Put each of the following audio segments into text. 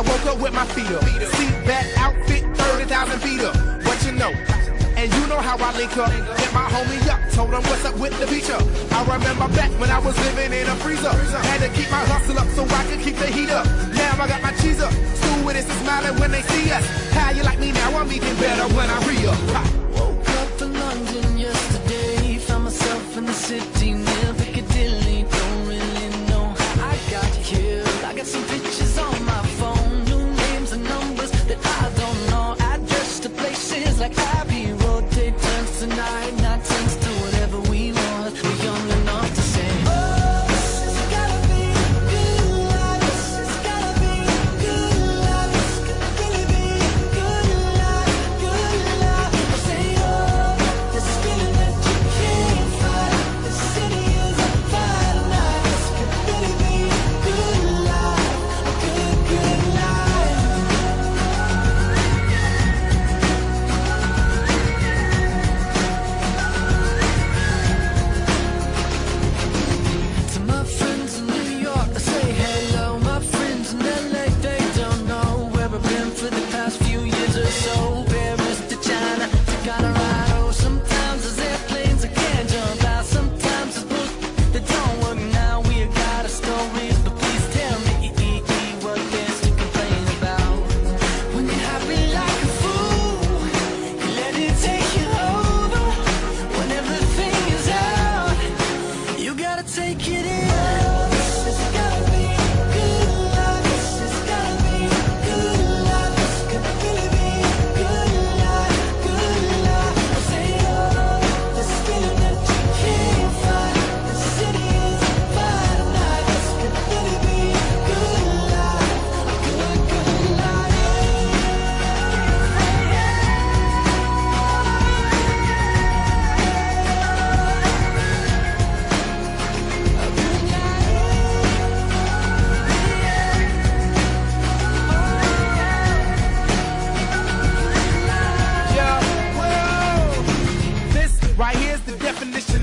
I woke up with my feet up. Seat back, outfit, 30,000 feet up. What you know? And you know how I link up. Hit my homie up, told him what's up with the feature. I remember back when I was living in a freezer. Had to keep my hustle up so I could keep the heat up. Now I got my cheese up. Stewardess is smiling when they see us. How you like me now? I'm even better when I re-up. Woke up in London yesterday, found myself in the city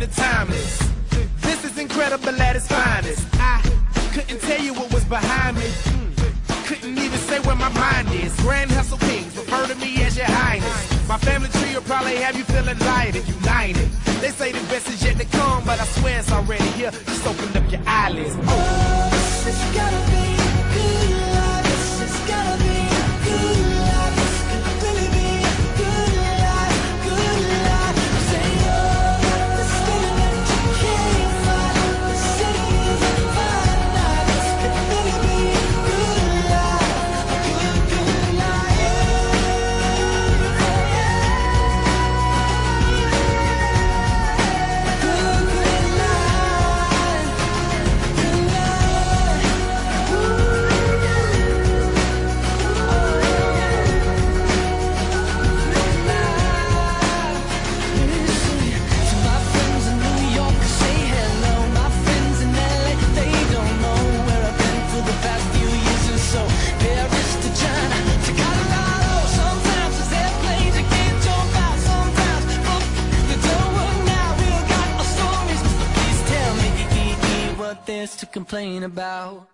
timeless. This is incredible at its finest. I couldn't tell you what was behind me. Couldn't even say where my mind is. Grand Hustle Kings refer to me as your highness. My family tree will probably have you feeling light united. They say the best is yet to come, but I swear it's already here. Just open up your eyelids. Oh. This gotta be good to complain about.